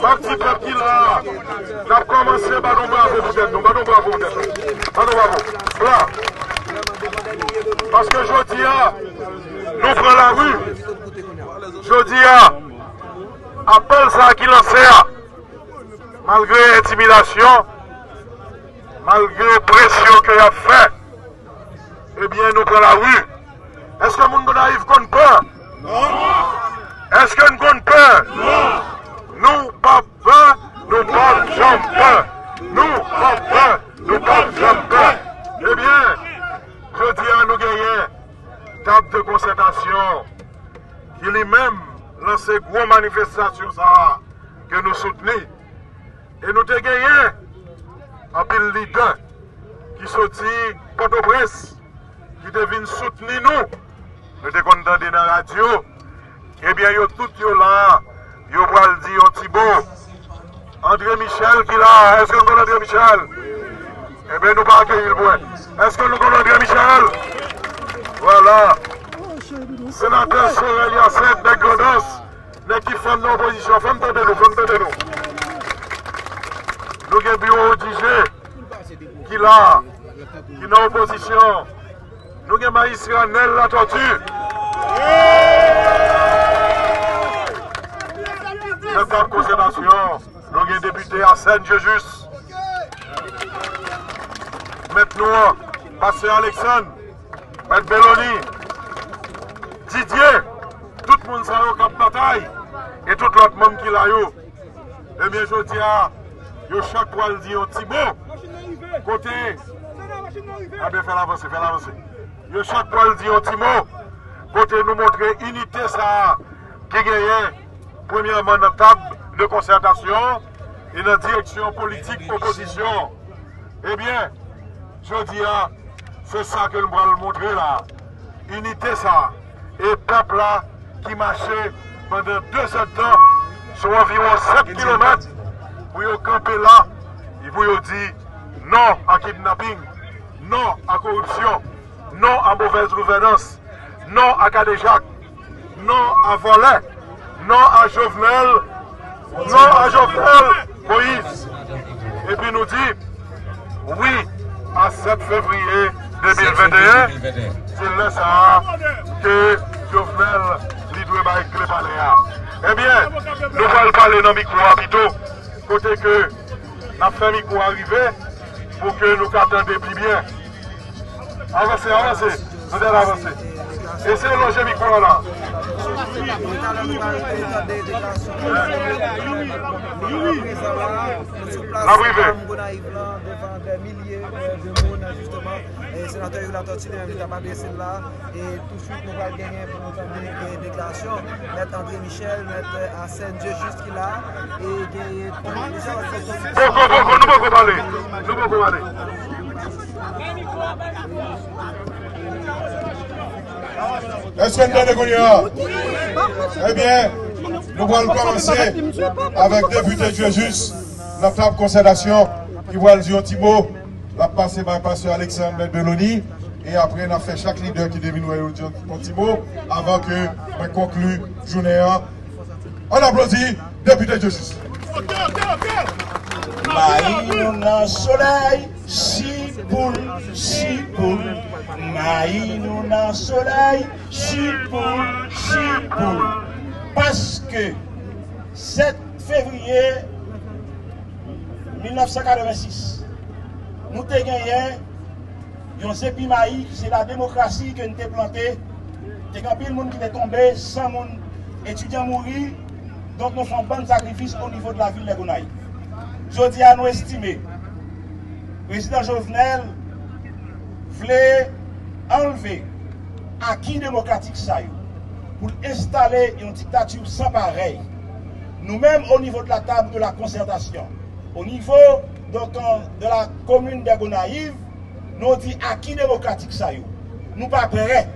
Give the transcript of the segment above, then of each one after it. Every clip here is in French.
Parti pep ki la, la komanse banon bravo pou det nou, banon bravo pou det nou. Banon bravo. La. Paske jodi a, nou pran la wu. Jodi a, apel sa ki lanse a. Malgre intimidasyon, malgre presyon ke ya fe, ebyen eh nou pran la wu. Eske moun gona yiv kon pe? Non. Eske nou kon pe? Non. Nou pa fe, nou pa jampe. Nou pa fe, nou pa jampe. Ebyen, kredi an nou genyen tab de konsentasyon ki li men lanse gwo manifestasyon sa ke nou souteni. E nou te genyen apil lida ki soti potobris ki devin souteni nou. Nou te kontande nan radyo. Ebyen yo tout yo la yo pral di yon tibo. André Michel ki la, eske nou kon André Michel? Ebe nou pa akye il mwen. Eske nou kon André Michel? Voilà. Senatè Sorel Yasset, dek Godos, nek ki fèm nan oposisyon. Fèm tèdè nou, fèm tèdè nou. Nou gen bureau ODG, ki la, ki nan oposisyon. Nou gen maïs ranel la tortue. nan kap konsenasyon, nou gen depite a Saint-Jésus. Met nou an, Pase Alexandre, Met Belloni, Didier, tout moun sa yo kap batay, et tout lot moun ki la yo. Eh e mwen jodi a, yo chak wal di yo ti bon, kote, a be fè l'avansè, fè l'avansè. Yo chak wal di yo ti bon, kote nou montre unitè sa ki genyen, premièrement dans la table de concertation et dans la direction politique opposition. Eh bien, je dis c'est ça que nous allons montrer là. Unité ça. Et peuple là qui marchait pendant deux temps sur environ 7 km pour camper là et pour dire non à kidnapping, non à corruption, non à mauvaise gouvernance, non à Cadéjac, non à voler, non à Jovenel, non à Jovenel Moïse. Et puis nous dit oui à 7 février 2021, c'est là ça que Jovenel doit être clé Eh bien, nous allons parler dans le micro plutôt, côté que la fait micro arriver pour que nous attendions plus bien. Avancez, avancez, vous allez avancer. Essayez de loger le micro là. La privée. devant des milliers de monde justement. Et sénateur Yves Latortine est capable de là. Et tout de suite, nous allons gagner pour nous entendre des déclarations. Maître André Michel, Maître Arsène Dieu juste qui là. Et gagner Beaucoup, beaucoup, nous pouvons parler. Nous pouvons parler. Est-ce que nous avons des Eh bien, nous allons commencer avec député Jésus, la table concertation qui va le petit mot, la passer par pasteur Alexandre Beloni, et après, on a fait chaque leader qui devine un petit mot avant que on conclue la journée. On applaudit député Jésus. Nan soleil, si poule, si poule. Maï nou nan soleil, si poule. Parce que 7 février 1986, nous avons gagné un maï, c'est la démocratie que nous avons planté. Il y a de monde qui est tombé, 100 monde étudiants mourir. Donc nous faisons un bon sacrifice au niveau de la ville de Gonaï. Je dis à nous estimer, président Jovenel voulait enlever acquis démocratique ça pour installer une dictature sans pareil. Nous-mêmes, au niveau de la table de la concertation, au niveau donc, de la commune de Gonaïve, nous dit acquis démocratique ça Nous pas prêts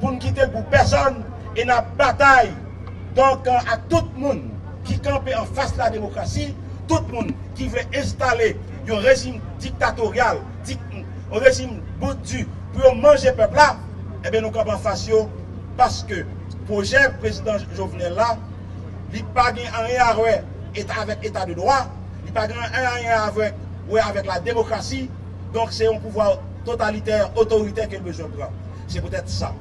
pour nous quitter pour personne et la bataille donc à tout le monde qui campe en face de la démocratie, tout le monde qui veut installer un régime dictatorial, un régime boutu pour manger le peuple là, eh bien nous campons face parce que le projet président Jovenel là, il pas rien à avec l'état de droit, il n'y a pas rien avec, ouais, avec la démocratie. Donc c'est un pouvoir totalitaire, autoritaire qu'il besoin de prendre. C'est peut-être ça.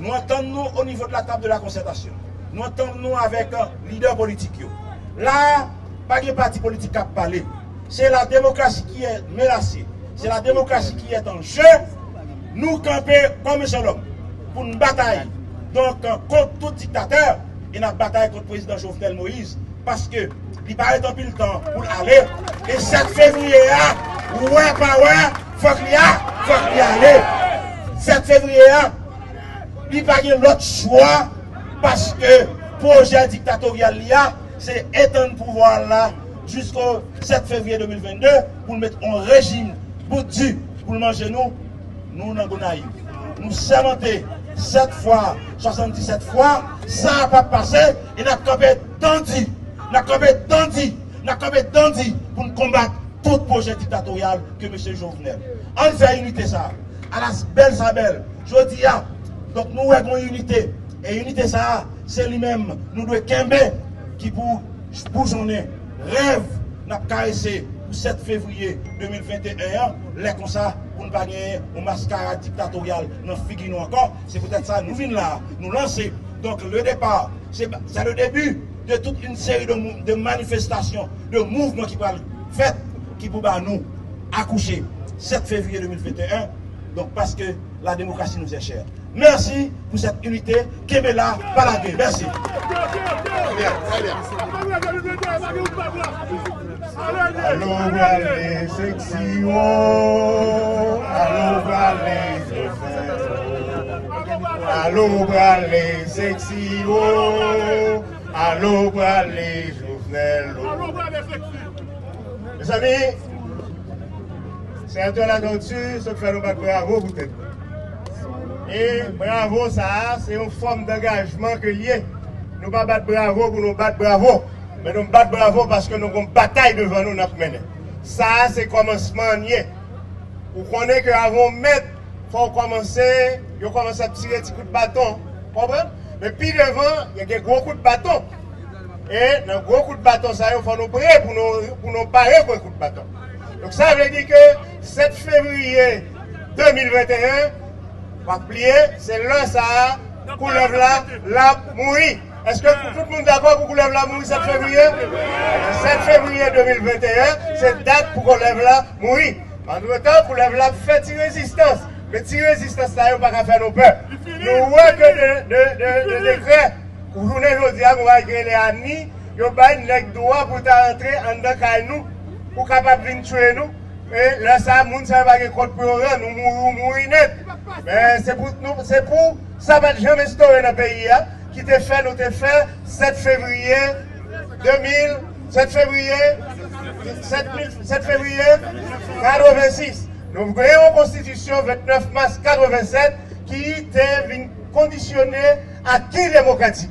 Nous entendons au niveau de la table de la concertation. Nous entendons avec un leader politique. Là, pas de parti politique à parler. C'est la démocratie qui est menacée. C'est la démocratie qui est en jeu. Nous camper comme homme pour une bataille. Donc, contre tout dictateur, et une bataille contre le président Jovenel Moïse. Parce que, il paraît un le temps pour aller. Et 7 février, ouais, pas ouais, faut qu'il y a, faut qu'il y aller. 7 février, il n'y a pas l'autre choix parce que projet dictatorial c'est étendre le pouvoir là jusqu'au 7 février 2022 pour mettre en régime pour pour manger nous, nous pas Nous sommes 7 fois, 77 fois, ça n'a pas passé, et nous avons campé nous avons campé nous avons campé dandy pour combattre tout projet dictatorial que M. Jovenel. On fait unité ça, à la belle Sabelle, je dis, ah, donc nous avons unité, et unité ça, c'est lui-même, nous devons camber qui pour bourgeonner, rêve, n'a caressé pour 7 février 2021, les comme ça, pour ne pas gagner mascarade dictatorial, nous figurons encore, c'est peut-être ça, nous venons là, nous lancer. Donc le départ, c'est le début de toute une série de, manifestations, de mouvements qui vont faire, qui pour nous accoucher 7 février 2021, donc parce que la démocratie nous est chère. Merci pour cette unité. Kemela Balagé. Merci. Allô, Valé, sexy, oh. Allô, Valé, Allô, Valé, sexy, oh. Allô, Valé, Jovenel. Mes amis, c'est un tour là-dessus, ce que nous battre bravo, peut-être. Et bravo, ça, c'est une forme d'engagement que lié. Nous pas battre bravo pour nous battre bravo. Mais nous battre bravo parce que nous avons une bataille devant nous notre. Ça, c'est commencement. Vous connaissez qu'avant mettre, il faut commencer, il faut commencer à tirer des coups de bâton. Mais puis devant, il y a des gros coups de bâton. Et dans gros coups de bâton, ça, il faut nous prêter pour nous, pour nous parer pour les coups de bâton. Donc ça veut dire que 7 février 2021, plier, c'est là ça, couleuvre là, la mourir. Est-ce que tout le monde d'accord pour couleuvre la mourir 7 février? 7 février 2021, c'est date pour couleuvre la mourir. En tout temps, couleuvre la fait une résistance. Mais si résistance, ça, on va pas faire nos peurs. Nous voyons que de décret, pour journée aujourd'hui, on va créer les amis, il y a une droit pour entrer en dedans nous, pour capable venir tuer nous. Là, ça, moun ça va être contre pour nous mourons, mourir net. Mais c'est pour, c'est pour, ça va jamais instauré dans le pays, hein, qui t'a fait, nous t'a fait 7 février 2000, 7 février, 7, 7 février 86. Nous avons une constitution 29 mars 87 qui était conditionnée à qui démocratique.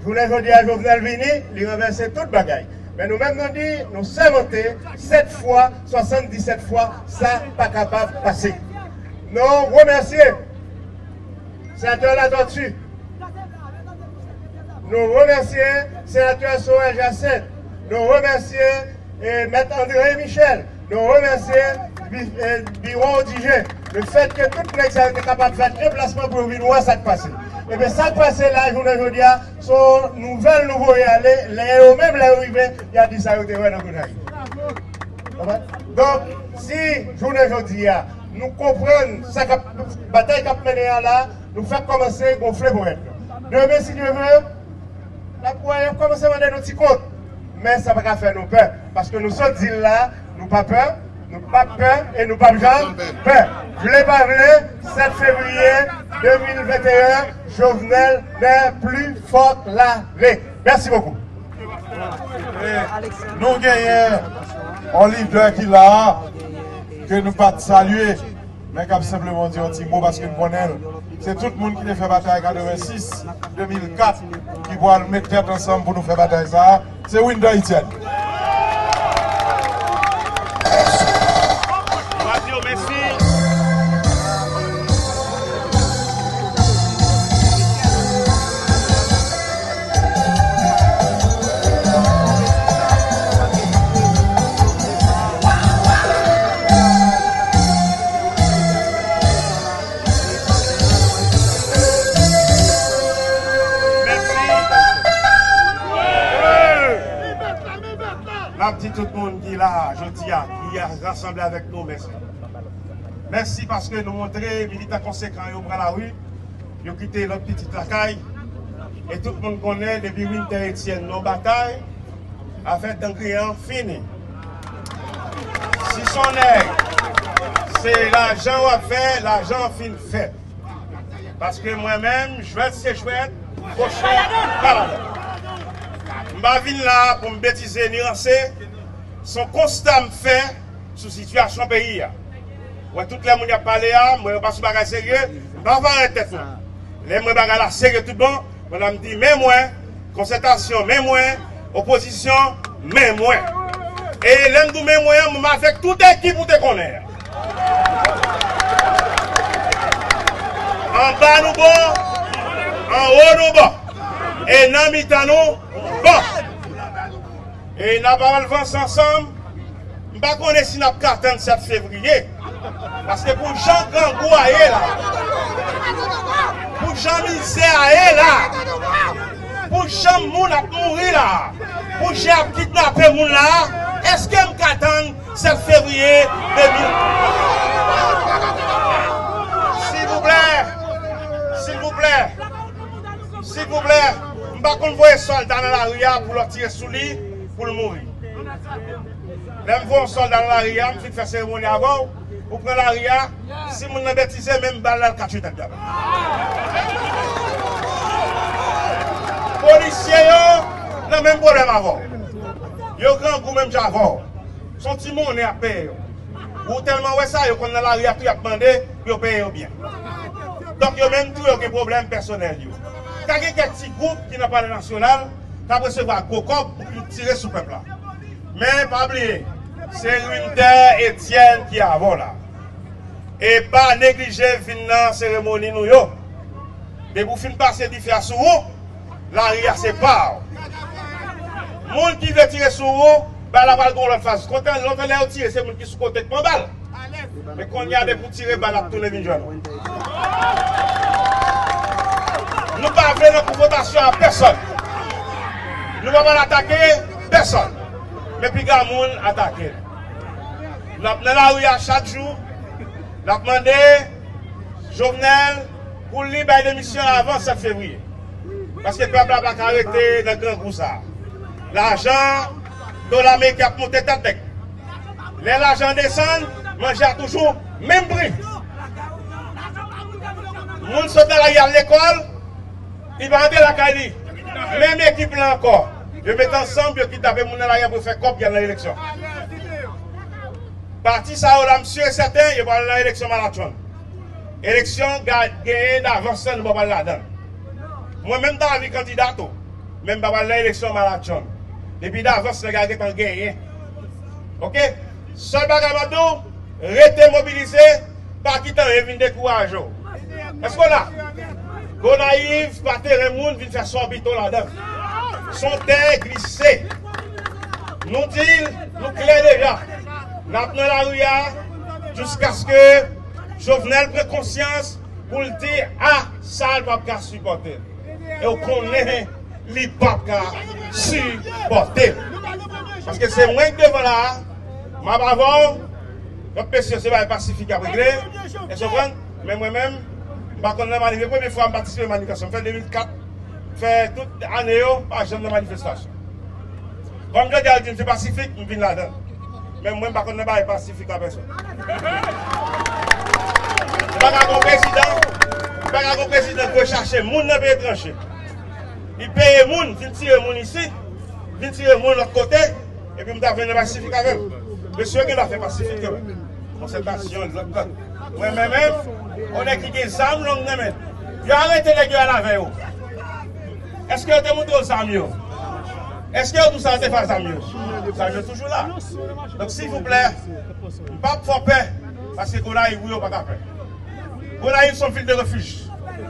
Je voulais dire à Jovenel Vini, il renverser toute bagaille. Mais nous-mêmes, nous dit, nous sommes montés 7 fois, 77 fois, ça pas capable de passer. Nous remercions sénateur Latortu. Nous remercions sénateur Sorel Jacette. Nous remercions eh, Maître André Michel. Nous remercions eh, Biron Odigé. Le fait que tout le monde est capable de faire un placement pour venir voir ça passe. Et bien, ça qui passe là, je vous dis, son nouvelle nouveau y aller, les même les arrivés, il y a dit ça, il y a dans le Donc, si, je vous dis, nous comprenons cette bataille qui a mené là, nous faisons commencer à gonfler pour être. Demain, si Dieu veut, la poire commencer à demander nos petits comptes. Mais ça ne va pas faire nos peur. Parce que nous sommes dit là, nous pas peur, nous pas peur et nous pas besoin peur. Je l'ai parlé, 7 février 2021, Jovenel n'est plus fort la Merci beaucoup. Nous gagnons un leader qui là, que nous pas saluer, mais qui simplement dire un petit mot parce que nous connaissons. C'est tout le monde qui a fait bataille 86, 2004, qui va mettre tête ensemble pour nous faire bataille ça. C'est Windows Etienne. Petite tout le monde qui est là, je dis, qui est rassemblé avec nous, merci. Merci parce que nous montrons militants conséquents au bras la rue, ils ont quitté notre petite racaille. Et tout le monde connaît depuis Winter Etienne, nos batailles, a fait un client fini. Si son nègre, c'est l'argent à faire, l'argent fin fait. Parce que moi-même, je vais c'est chouette, Canada. Mba vin la pou mbetize ni anse, son konstan mfe sou situasyon peyi ya. Wè tout lè moun ya pale ya, mwen pa sou bagay serye, mba van rete fon. Ah. Lè mwen bagay la serye tout bon, mwen la mdi mè mwen, konsentasyon mè mwen, oposisyon mè mwen. E lè mdou mè mwen, mwen ma fek tout ekip ou te konè ya. An ba nou bon, an ou nou bon, e nan mi tan nou, Et nous avons ensemble. Je ne sais pas si nous avons le 7 février. Parce que pour Jean Gangou là, pour Jean Misère là, pour Jean Moun a mouru là, pour Jean kidnappé Moun là, est-ce que je attendre 7 février 2000 S'il vous plaît, s'il vous plaît, s'il vous plaît, vais pas envoyer soldat dans la rue pour le tirer sous lui pour le mourir. Je vais un soldat dans la je vais faire cérémonie avant. Ou pren la ria, si moun nan betize, men mbal la kachou tak daba. Polisye yo, nan men mbolem avon. Yo gran gou men javon. Son ti moun ne apè. Ou telman wè sa, yo kon nan la ria tou mande, yo byen. Dok yo men. Kage ket ti goup ki nan pale nasyonal, ta preseva kokop pou ki tire sou pepla. Men, pabliye, se Winter Etienne ki avon la. E pa neglije fin nan seremoni nou yo. De pou fin pase di fya sou ou, la ria se pa ou. Moun ki ve tire sou ou, ba la val goun lot fase. Konten lote le ou tire, se moun ki sou kontek moun bal. Me kon yade pou tire, ba la pou toune vin joun. Nou pa vle nou pou votasyon a person. Nou pa man atake, person. Me pi ga moun atake. Nou la ou ya chak jou, La demandé Jovenel pour lui bail démission avant 7 février. Parce que le peuple n'a pas arrêté dans le grand groupe L'argent de qui a monté tête. L'argent descend, manger toujours même prix. Moun saute à l'école, il va entrer la caille. Même équipe là encore. Je mets ensemble qui tape mon la pour faire copie dans l'élection. Parti ça, là, monsieur est certain, il va aller à l'élection marathon. Élection gagnée d'avance, nous ne pas là-dedans. Moi-même, dans la vie candidat, même pas l'élection marathon. Depuis d'avance, le gars est en gagné. Ok? Seul bagage restez mobilisé, pas quitter et venir décourager. Est-ce qu'on a? Gonaïve, pas terre monde, vient faire son bito là-dedans. Son terre glissé. Nous disons, nous clair déjà. Nous la rue jusqu'à ce que Jovenel prenne conscience pour le dire Ah, ça, ne va pas supporter. Et on connaît les pas supporter. Parce que c'est moi qui devant là, ma avant, notre monsieur, c'est pas pacifique à régler. Et je comprends, mais je vais pas la première fois je participe à la manifestation. Je fais 2004, je fais toute l'année, pas jamais de manifestation. Comme je je suis pacifique, je viens là-dedans. Mwen bakon ne ba e pasifik a beso. Mwen akon prezident, mwen akon prezident kwe chache moun ne be etranche. I peye moun, vin tire moun isi, vin tire moun lak kote, epi mwen ta vene pasifik a ven. Besyo gen la fe pasifik a ven. Konsentasyon, mwen men men, mwen e ki gen zam long ne men. Yo arete le gyo la ve yo. Eske yo te moun do zam yo? Eske yo tou sa te fa zam yo? Zam yo toujou la. Donc s'il vous plaît, pas pour peur, parce que Gonaïve, oui, pas peur. Gonaïve sont ville de refuge.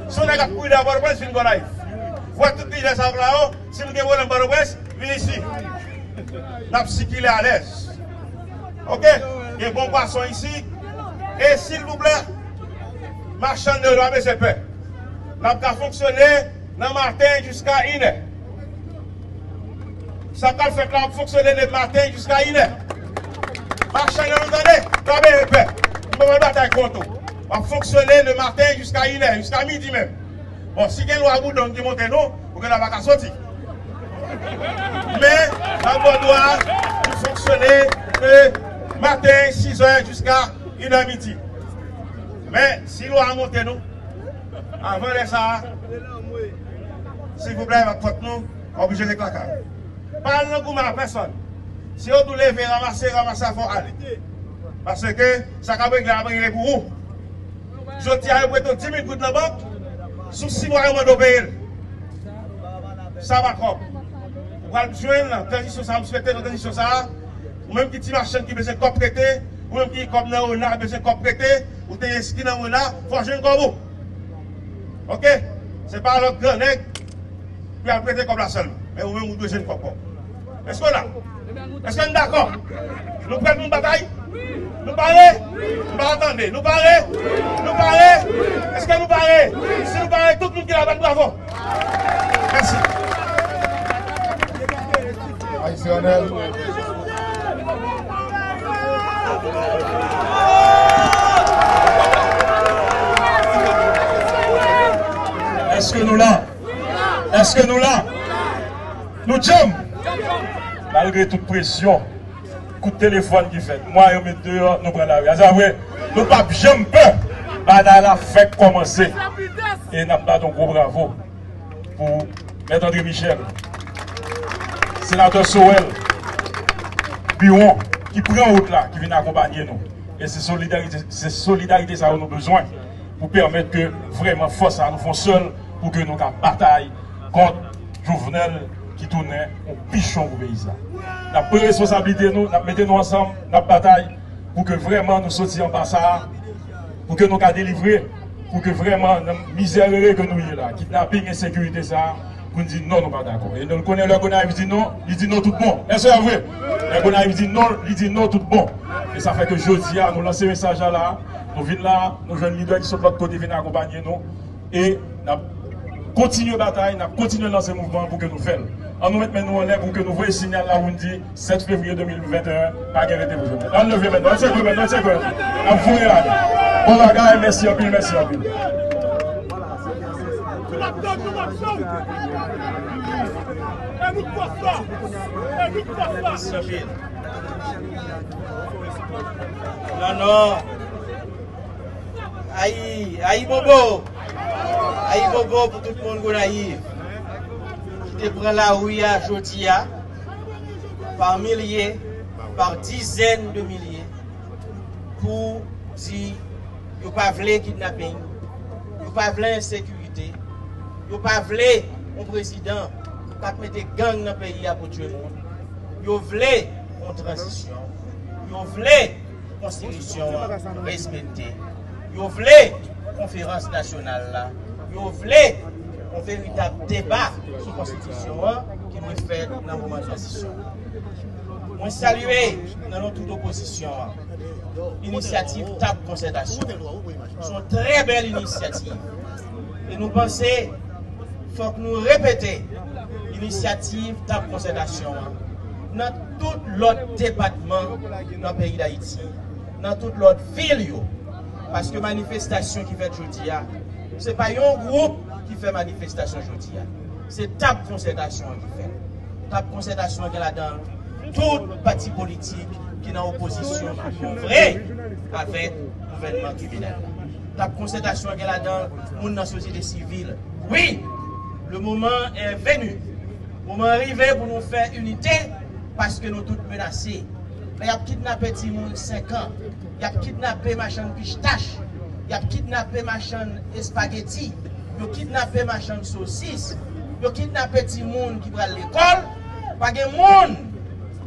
Si on a pris la Barbe-Ouest, viens Gonaïve. Vous voyez toutes les gens là-haut, si nous avons le Barbe-Ouest, venez ici. N'a pas qu'il est à l'aise. Ok? Il y a un bon poisson ici. Et s'il vous plaît, marchand de mais c'est peur. N'a pas fonctionné dans matin jusqu'à 1 heure. ça va faire là, fonctionner le matin jusqu'à 1 heure. Marchand, entendez Travaillez un peu. Nous pouvons bataille contre On fonctionner le matin jusqu'à 1 heure, jusqu'à midi même. Bon, si quelqu'un a boudon qui monte nous, vous n'avez pas sortir. Mais, la doit fonctionner le matin, 6 heures jusqu'à 1 heure midi. Mais, si l'on a monté nous, avant de ça, s'il vous plaît, votre nous, obligé de claquer. Pas de goût à personne. Si on doit lever, ramasser, ramasser, il faut aller. Parce que ça va régler la pour vous. Je tiens à vous 10 000 gouttes de la banque. Sous 6 mois, on va payer. Ça va comme. Vous allez joindre la transition, ça va souhaiter la transition, ça. Ou même qui machin qui besoin de cop prêté, ou même qui comme dans a besoin de prêté, ou t'es inscrit dans faut jouer comme vous. Ok? Ce n'est pas l'autre grand nègre qui a prêté comme la seule. Mais vous-même, vous devez jouer comme Est-ce qu'on a? Est-ce qu'on est d'accord Nous prenons une bataille Nous parlons Nous parlons Nous parlons Nous parlons Est-ce que nous parlons Si nous parlons, tout le monde qui est là bravo. Merci. Est-ce que nous là? Est-ce que nous là? Nous sommes malgré toute pression, coup de téléphone qui fait, moi et mes deux, nous prenons la rue. vrai, nous pas jamais peur. la fait commencer. Et nous avons un gros bravo pour M. André Michel, sénateur Soel, Biron, qui prend route là, qui vient accompagner nous. Et c'est solidarité, c'est solidarité ça nous besoin pour permettre que vraiment force à nous font seuls pour que nous bataille contre Jovenel qui tournait au pichon pour le pays. Nous avons pris responsabilité, nous, nous mettons nous ensemble, nous bataille pour que vraiment nous sortions en passage, pour que nous délivré, pour que vraiment la misère que nous sommes là, kidnapping, insécurité, ça, nous dire non, nous pas d'accord. Et nous connaissons le Gonaï, il dit non, il dit non tout bon. Est-ce que c'est vrai Le Gonaï, il dit non, il dit non tout bon. Et ça fait que jeudi, nous lançons ce message là, nous venons là, nous venons leader qui sont de l'autre côté, viennent accompagner nous. Et nous continuons la bataille, nous continuons dans ce mouvement pour que nous fassions. On nous met maintenant en l'air pour que nous voyons le signal là où on dit 7 février 2021, pas de vous. On lever maintenant, quoi maintenant, On vous là. Bon bagage, merci Non, non. Aïe, aïe bobo. Aïe bobo pour tout le monde qui te prend la rue à par milliers, par dizaines de milliers pour dire ne pas kidnapping, ne pas insécurité, ne pas voulu un président qui mettre gang dans le pays pour tuer le. Vous voulez une transition, vous voulez une constitution respectée, vous voulez une conférence nationale, vous voulez un véritable débat sur la Constitution hein, qui nous fait dans le moment de transition. Je salue dans toute opposition l'initiative. TAP Concertation. C'est une très belle initiative. Et nous faut que nous répétions l'initiative TAP Concertation dans tout l'autre département dans le pays d'Haïti, dans toute l'autre ville. Parce que manifestation qui fait aujourd'hui, ce n'est pas un groupe qui fait manifestation aujourd'hui. C'est TAP concertation qui fait. TAP concertation qui est là-dedans. Tout parti politique qui est en opposition vrai avec le gouvernement criminel. TAP concertation qui est là-dedans. La société civile. Oui, le moment est venu. Le moment arrivé pour nous faire unité parce que nous tous menacés. Il y a kidnappé petit monde 5 ans. Il a kidnappé machin pistache. Il a kidnappé machin spaghetti yo kidnappé machin saucisse, yo kidnappé petit monde qui va à l'école, pas de monde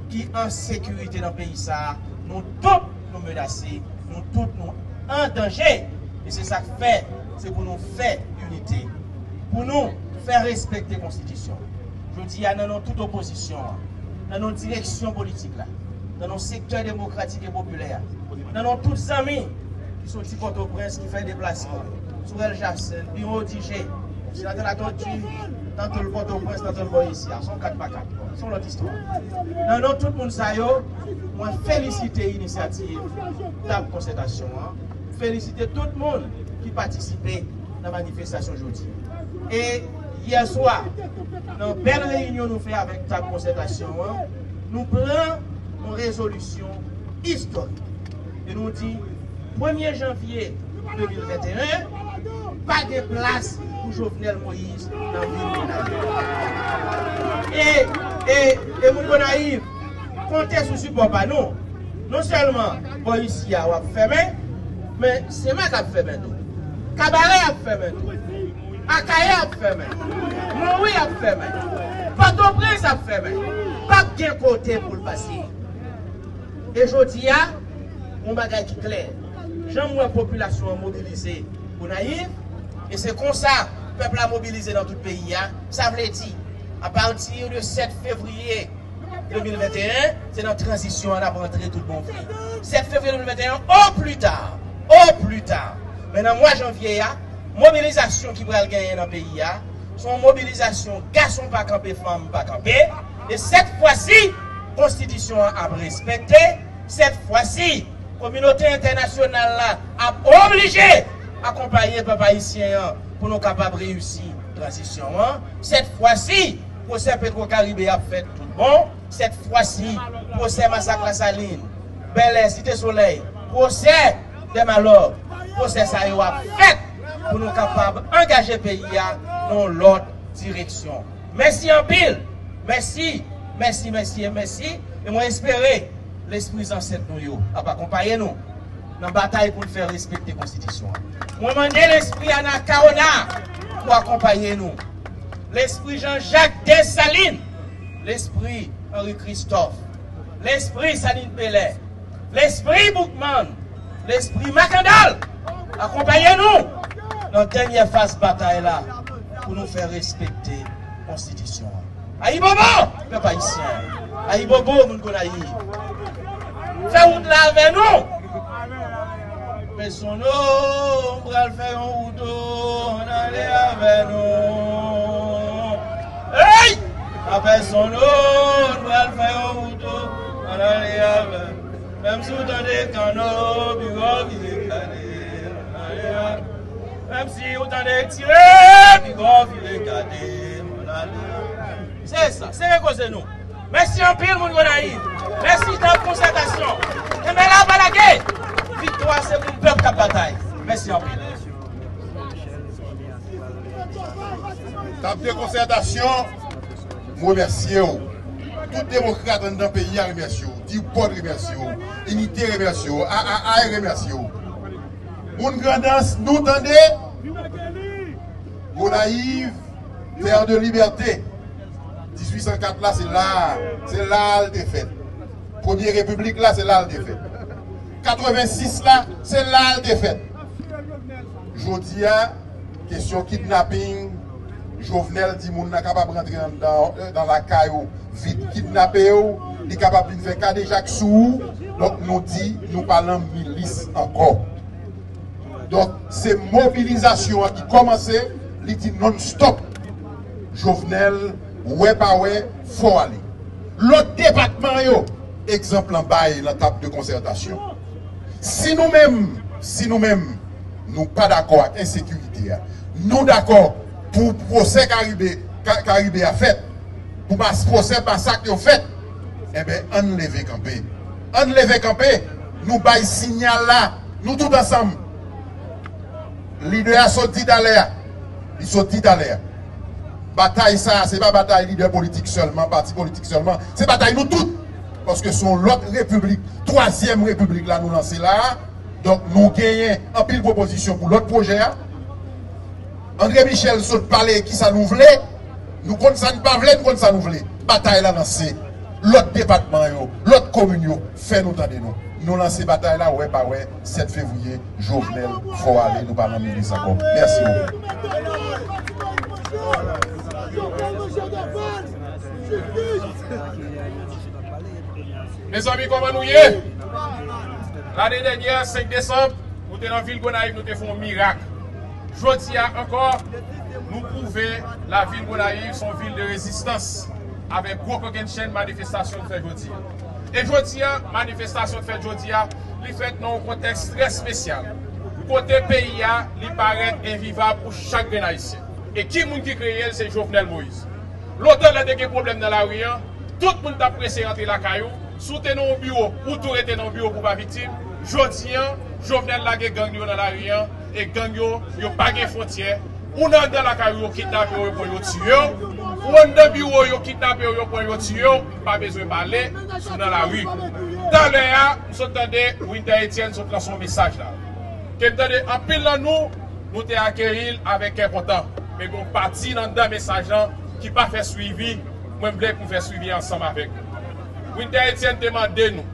qui en sécurité dans le pays ça, nous tous nous menacer, nous tous nous en danger. Et c'est ça que fait, c'est pour nous faire unité, pour nous faire respecter la Constitution. Je dis à dans toute opposition, dans nos directions politiques, dans nos secteurs démocratiques et populaires, dans nos tous amis qui sont du Port-au-Prince qui font des déplacements. Sourel Jacen, Biro DJ, sénateur attendu, tantôt le Port-au-Prince, tantôt le Boïsia. Son 4 par 4. Son l'autre histoire. Non, non, tout le monde ça moi féliciter l'initiative table concertation. Hein. Féliciter tout le monde qui participait dans la manifestation aujourd'hui. Et hier soir, dans une belle réunion nous fait avec table concertation, hein, nous prenons une résolution historique. Et nous dit 1er janvier 2021, pas de place pour Jovenel Moïse dans la ville Et, et, et mon naïf, comptez sur support pas nous. Non seulement policiers a fermé, mais c'est moi qui a fermé tout. Cabaret a fermé. Akaye a fermé. Moui a a fermé. Pas bien côté pour le passer. Et je dis, mon bagage qui est clair. J'aime la population mobilisée pour naïf. Et c'est comme ça, le peuple a mobilisé dans tout le pays. Hein. Ça veut dire, à partir du 7 février 2021, c'est notre transition, on a rentré tout le monde. 7 février 2021, au plus tard, au plus tard. Maintenant, mois janvier, hein, mobilisation qui va gagner dans le pays, son mobilisation, garçon pas camper, femme pas camper. Et cette fois-ci, constitution a respecté. Cette fois-ci, communauté internationale là, a obligé accompagner papa hein, pour nous capables de réussir la transition. Cette fois-ci, procès Petro-Caribé a fait tout bon. Cette fois-ci, procès Massacre la Saline, Bel Air, Cité Soleil, procès des Malheurs, procès ça a fait pour nous capables d'engager le pays dans l'autre direction. Merci en pile. Merci, merci, merci et merci. Et moi, espérer l'esprit ancêtre nous accompagner nous dans la bataille pour faire respecter la Constitution. Moi, demande l'esprit Anna Kaona pour accompagner nous. L'esprit Jean-Jacques Dessalines, l'esprit Henri Christophe, l'esprit Saline Pellet, l'esprit Boukman, l'esprit Macandal, accompagnez-nous pour nous faire respecter la Constitution. Aïe Bobo, peuple haïtien. Aïe Bobo, mon konaï. Fais route là avec nous. Personne, on va le faire en route, on aller avec nous. Hey! La personne, on va le faire en route, on aller avec Même si vous tendez canot, bureau, il est calé, on aller avec Mèm si ou tan de tire, pi kon vile kade, moun ale. Se sa, se rekoze nou. Mèsi anpil moun Gonaï. Mèsi tan konsentasyon. E mè la balage. Victoire se moun pep ta batay. Mèsi anpil. Tan de konsentasyon, mou remersye ou. Tout demokrate an dan peyi a remersye ou. Di bon remersye ou. Unité remersye ou. A, a, a remersye ou. Mon grandance, nous tendez Gonaïve, terre de liberté. 1804 là, c'est là, c'est là le défaite. Première République là, c'est là le défaite. 86 là, c'est là le défaite. Jodia, question kidnapping, Jovenel dit moun n'a capable de rentrer dans, dans la caillou, vite kidnappé il est capable de faire cadet Jacques sous. Donc nous dit, nous parlons milice encore. Donc c'est mobilisation qui commençait, il dit non-stop. Jovenel, ouais pas ouais, faut aller. L'autre département, exemple en bas, la table de concertation. Si nous-mêmes, si nous-mêmes, nous pas d'accord avec l'insécurité, nous d'accord pour procès Caribé, Caribé a fait, pour procès massacre a fait, eh bien, on campé. On campé, nous bail signal là, nous tous ensemble. Leader sorti d'aller, il sorti d'aller. Bataille ça, c'est pas bataille leader politique seulement, parti politique seulement, c'est bataille nous toutes. Parce que son l'autre république, troisième république là, nous lancer là. Donc nous gagnons un pile proposition pour l'autre projet. André Michel saute parler qui ça nous voulait? Nous comptons ça nous pas voulait, nous comptons ça nous voulait. Bataille là lancée. L'autre département, l'autre commune, fait nous tendre nous. Nous lancer bataille là, ouais, pas ouais, 7 février, Jovenel, faut aller, nous parlons ministre encore. Merci Mes amis, comment nous y est? L'année dernière, 5 décembre, nous étions dans la ville Gonaïve, nous avons fait un miracle. Jodi encore, nous prouver la ville Gonaïve, son ville de résistance, avec beaucoup de chaîne manifestation fait jodi. Et jodi a, manifestation fait jodi a, li fait dans un contexte très spécial. Côté pays a, li paraît invivable pour chaque Haïtien. Et qui moun qui crée, c'est Jovenel Moïse. L'auteur a des problèmes dans la rue, tout le monde a pressé rentrer la caillou, soutenir au bureau, ou tout rester dans le bureau pour pas victime. A, Jovenel la gang yo dans la rue, et gang yo, yo pas de frontières. Ou nan dans la caillou, kidnappé pour tuer. Dans bureau, yo kidnappé yo pour yo tuer. Pas besoin de parler, dans la rue. Dans l'air, nous entendons Winter Etienne sur son message là. Qui entendez, en pile nous, nous t'es accueillis avec important. Mais bon, parti dans le message qui pas fait suivi, moi je voulais fait suivi ensemble avec nous. Winter Etienne demande nous,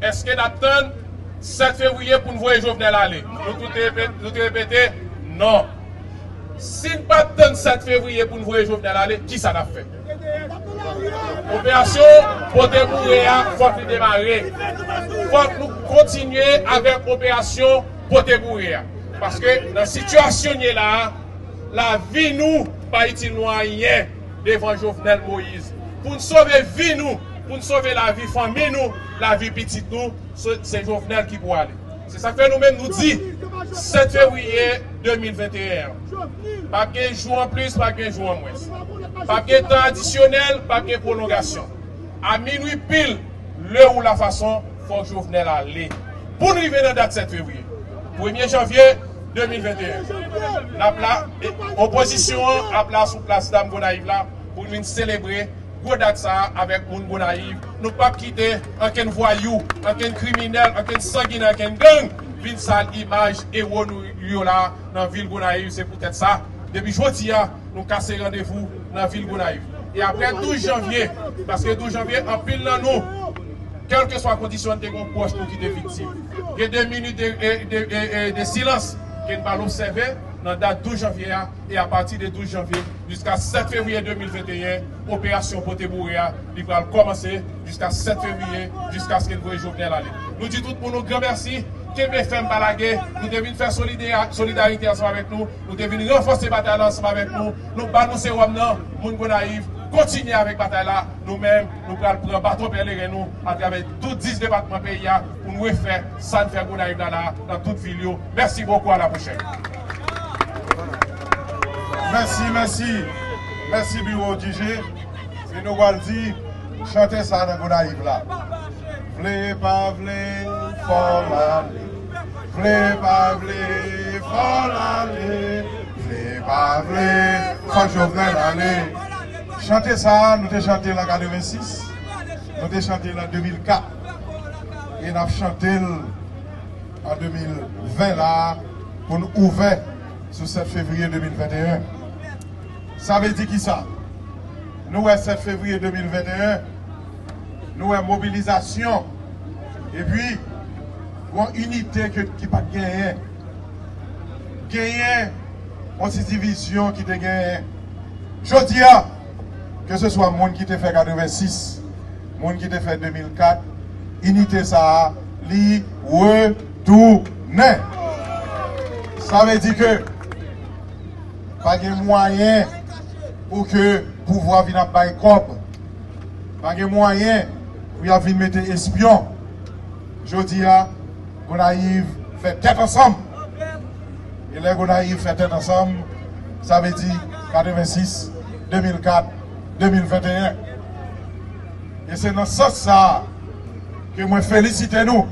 est-ce que nous 7 février pour nous voir Jovenel aller Nous tout répété, non. Si nous pas 7 février pour nous voir Jovenel aller, qui ça l'a fait? Opération pour démourir, il faut démarrer. Il faut nous continuer avec l'opération pour démourir. Parce que dans la situation là, la vie nous, pas rien devant Jovenel Moïse? Pour nous sauver vie nous, pour nous sauver la vie famille nous, la vie petite nous, c'est Jovenel qui peut aller. C'est ça que nous-mêmes nous dit 7 février 2021. Pas qu'un jour en plus, pas qu'un jour en moins. Pas qu'un temps additionnel, pas qu'un prolongation. À minuit pile, le ou la façon, faut que Jovenel aller. Pour nous arriver dans la date 7 février. 1er janvier 2021. La opposition a place sous place d'Am Gonaïve là pour nous célébrer gros ça avec moun Gonaïve. Nous pas quitter aucun voyou, aucun criminel, aucun sanguinaire, aucun gang. Vin sale image et nous là dans la ville Gonaïve, c'est peut-être ça. Depuis jeudi, nous cassons rendez-vous dans la ville Gonaïve. Et après 12 janvier, parce que 12 janvier, en pile dans nous, quelle que soit la condition de nos proches pour quitter victime. Il y a deux minutes de, de, de, de silence qu'on va l'observer dans la date 12 janvier et à partir de 12 janvier jusqu'à 7 février 2021, opération Poté Bouréa, il va commencer jusqu'à 7 février, jusqu'à ce qu'il voie Jovenel aller. Nous disons tout pour nous grand nous devons faire solidarité ensemble avec nous, nous devons renforcer la bataille ensemble avec nous, nous battons ces hommes, nous naïfs, continuer avec la bataille là, nous-mêmes, nous prendre bateau pèlerin nous à travers tous 10 départements pays pour nous faire ça faire Gonaïve là, dans toute ville. Merci beaucoup, à la prochaine. Merci, merci. Merci, bureau DJ. Et nous allons dire, chanter ça dans Gonaïve là. Vle pas vle, faut l'aller. Vle pas vle, faut l'aller. Vle pas vle, faut Jovenel aller. Chanter ça, nous avons chanté en 86, nous avons chanté en 2004 et nous avons chanté en 2020 là pour nous ouvrir sur 7 février 2021. Ça veut dire qui ça? Nous, 7 février 2021, nous avons mobilisation et puis une unité qui pas gagné. Gagné, une division qui a gagné. Je dis, que ce soit monde qui te fait 86, monde qui te fait 2004, unité ça, li retourner. Ça veut dire que pas de moyen pour que pouvoir venir à Baïkop. Pas de moyen pour venir mettre espion. Je dis Gonaïve fait tête ensemble. Et les Gonaïve fait tête ensemble, ça veut dire 86, 2004, 2021. Et c'est dans ce sens ça que moi félicite nous.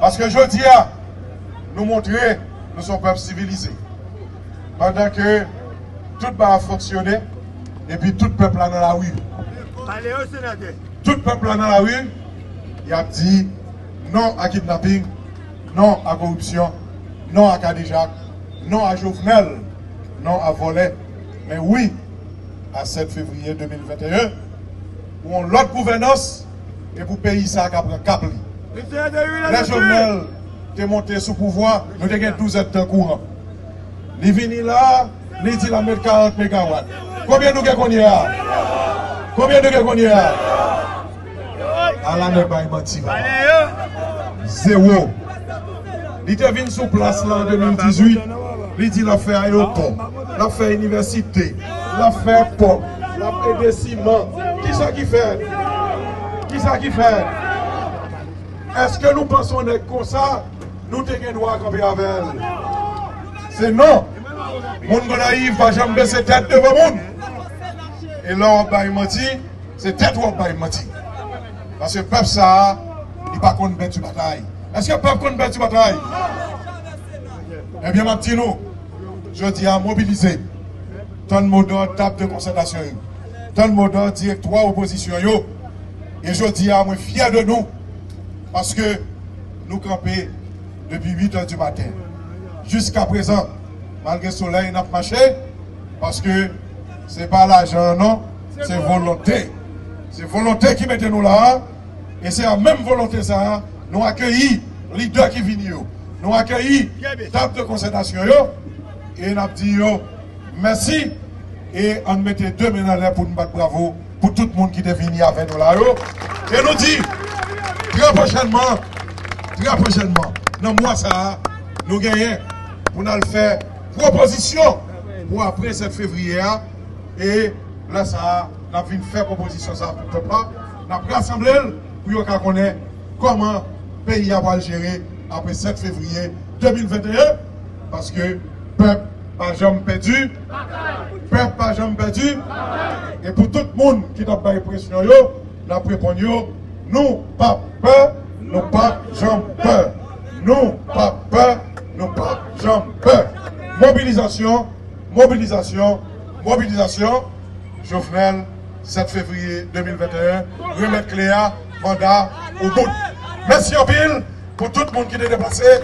Parce que je dis à nous montrer nous sommes peuple civilisé. Pendant que tout va fonctionner et puis tout peuple là dans la rue. Tout peuple là dans la rue, il a dit non à kidnapping, non à corruption, non à Kadijac, non à Jovenel, non à voler, mais oui à 7 février 2021 pour l'autre gouvernance et pour pays ça qui prend cap. Les journal qui monté sous pouvoir, nous avons 12 heures de courant. Il venu là, il dit la mettre 40 MW. Combien nous avons là Combien nous avons là À l'année, il menti. Zéro. Il venu sous place là en 2018. Li di la fè aéroport, la fè université, la fè port, la fè de ciment. Ki sa ki fè? Ki sa ki fè? Eske nou panson nek kon sa, nou te gen wak anpe avel? Se non, moun gona yiv pa jambe se tèt devan moun. E lò wap bay mati, se tèt wap bay mati. Pase pep sa, li pa kon bet yu batay. Eske pep kon bet yu batay? Ebyen ma pti nou, jodi a mobilize ton modan tap de konsentasyon yo. Ton modan direktwa oposisyon yo. E jodi a mwen fyer de nou paske nou kampe depi 8 an du maten. Juska prezant, malge soleil nap mache, paske se pa la jan nan, se volonte. Se volonte ki mette nou la, e se a menm volonte sa, nou akyeyi lider ki vini yo. Nou akyeyi tap de konsentasyon yo, e nap di yo, mersi, e an mette de menalè pou nou bat bravo, pou tout moun ki devini avè nou la yo. E nou di, tre pochenman, tre pochenman, nan mwa sa, nou genyen, pou nan l fè proposisyon, pou apre 7 fevriye, e la sa, nan vin fè proposisyon sa, pou te pa, nan pre-assemble, pou yo ka konen, koman peyi apal jere, apre 7 fevriye 2021, paske pep pa jom pedu, pep pa jom pedu, e pou tout moun ki tap baye presyon yo, nan prepon yo, nou pa pe, nou pa jom pe, nou pa pe, nou pa jom pe. Mobilizasyon, mobilizasyon, mobilizasyon, Jofrel, 7 fevriye 2021, remet Cléa, mandat, ou bout. Mersi Opil, pou tout moun ki de deplase,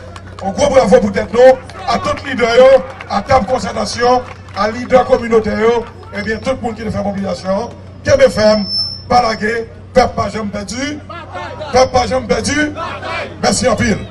ou gwo bravo pou tèt nou, a tout lider yo, a tab konsentasyon, a lider kominote yo, ebyen tout moun ki de fè mobilizasyon, kebe fèm, balage, pep pa jom pedu, pep pa jom pedu, mersi Opil.